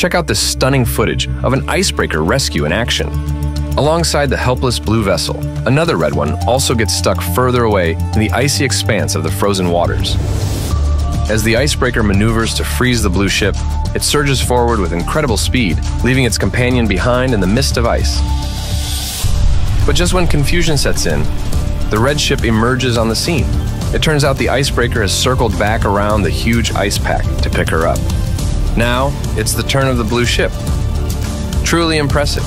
check out this stunning footage of an icebreaker rescue in action. Alongside the helpless blue vessel, another red one also gets stuck further away in the icy expanse of the frozen waters. As the icebreaker maneuvers to freeze the blue ship, it surges forward with incredible speed, leaving its companion behind in the mist of ice. But just when confusion sets in, the red ship emerges on the scene. It turns out the icebreaker has circled back around the huge ice pack to pick her up. Now, it's the turn of the blue ship. Truly impressive.